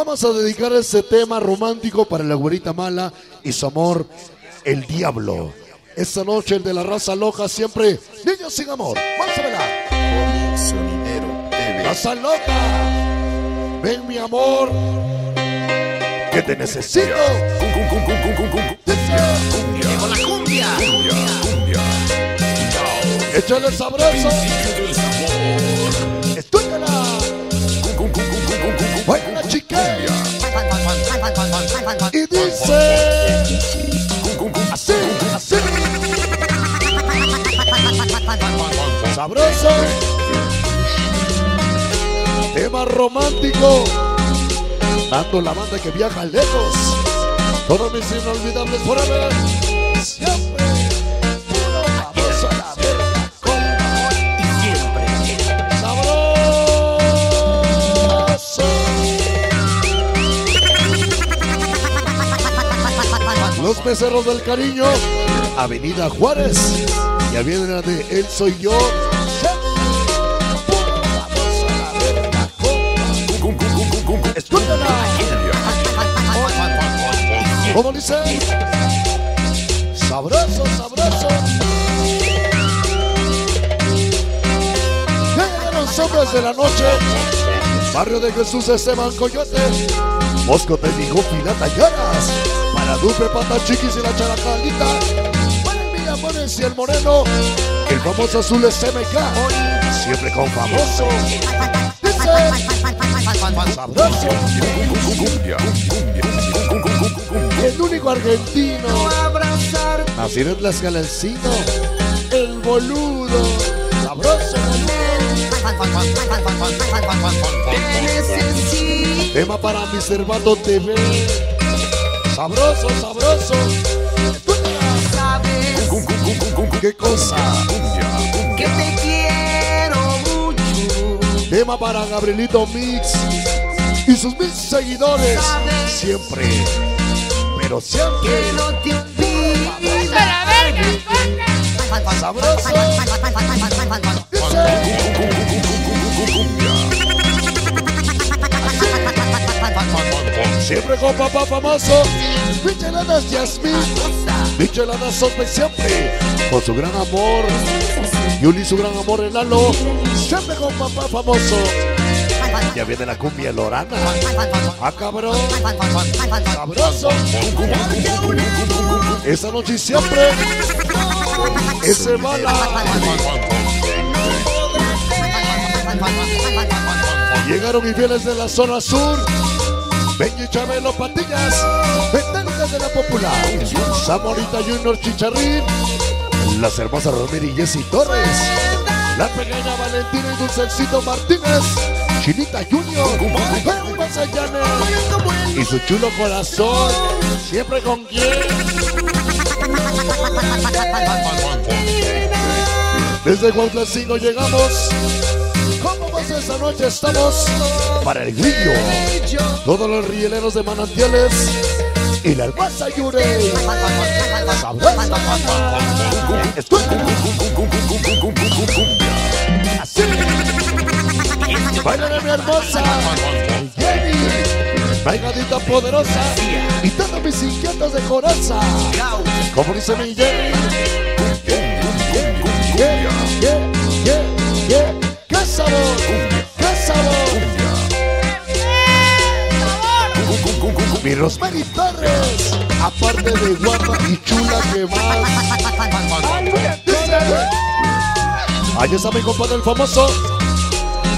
Vamos a dedicar este tema romántico para la güerita mala y su amor, el diablo. Esta noche el de la raza loca siempre, niños sin amor. Vamos a bailar. Sonidero TV. Raza loca, ven mi amor, que te necesito. Cum, cum, cum, cum, cum, cum, cum. Llegó la cumbia. Cumbia, cumbia. Échale sabroso, sabroso. Tema romántico, dando la banda que viaja lejos. Todos mis inolvidables forever. Los becerros del cariño, Avenida Juárez. Ya viene la de Él soy yo. Escúchala. ¿Cómo dice? Sabroso, sabroso. De la noche. Barrio de Jesús Esteban Coyote. Mosco dijo Pilata. Para Dupe, Pata Chiquis y la Characalita. Para Villamones y el Moreno. El famoso azul es MK. Siempre con famoso. Dice. El único argentino. Nacido en Tlaxcalancino. El boludo. Sabroso Tema para mi Cervato TV. Sabroso, sabroso. Cum. ¿Qué cosa? Que te quiero mucho. Tema para Gabrielito Mix y sus mil seguidores. Siempre, pero siempre. Que no te olvides. Sabroso. Siempre con papá famoso. Micheladas Yasmin. Micheladas Sospe siempre. Con su gran amor. Yuli su gran amor Enano. Siempre con papá famoso. Ya viene la cumbia Lorana. Ah, cabrón. Sabroso. Esa noche siempre. Ese bala. Llegaron mis fieles de la zona sur. Benji Chabelo Patillas. Metálicas de la Popular. Zamorita Junior Chicharrín. Las hermosas Romero y Jessy Torres. La pequeña Valentina y Dulcecito Martínez. Chinita Junior. Y su chulo corazón. Siempre con quien. Desde Guadalajara llegamos. ¿Cómo vas esta noche? Estamos para el grillo. Todos los rieleros de manantiales y la hermosa Yure. Baila mi hermosa. Bailadita poderosa. Y todos mis inquietos de coraza. Como dice mi Jenny. Mi Rosemary Torres, aparte de guapa y chula que más. Dice, Ahí está mi compadre el famoso,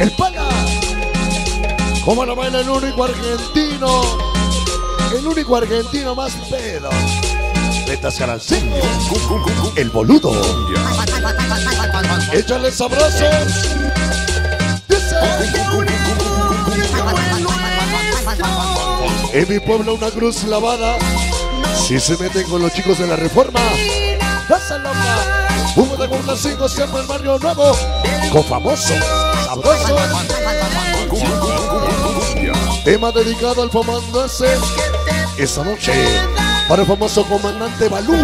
el pana. ¿Cómo lo baila el único argentino? El único argentino más pedo. De Tascarancillo, el boludo. Échale sabroso. Dice. En mi pueblo una cruz lavada. Si se meten con los chicos de la reforma. Raza loca. Hugo de Gorda 5 siempre el barrio nuevo. Con famoso. Sabroso. Tema dedicado al comandante. Esa noche. Para el famoso comandante Balú.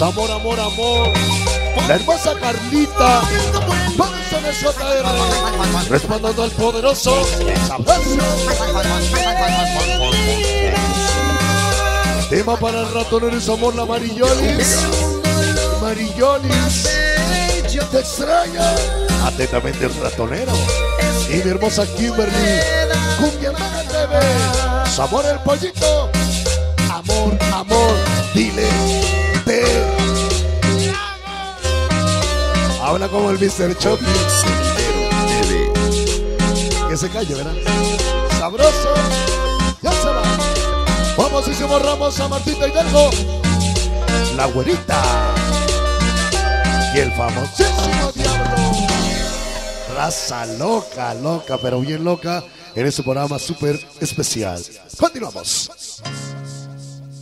Amor, amor, amor. La hermosa Carlita. JR. Respaldando al poderoso. Tema para el ratonero y su amor, la Marillolis. Marillolis. Te extraño. Atentamente el ratonero. Y mi hermosa Kimberly. Cumbia Hermana TV. Su amor el pollito. Amor, amor. Dile. Habla como el Mr. Chucky. Que se calle, ¿verdad? Sabroso. Ya se va. Famosísimo Ramos a Martita Hidalgo. La güerita. Y el famosísimo Diablo. Raza loca, loca, pero bien loca en este programa súper especial. Continuamos.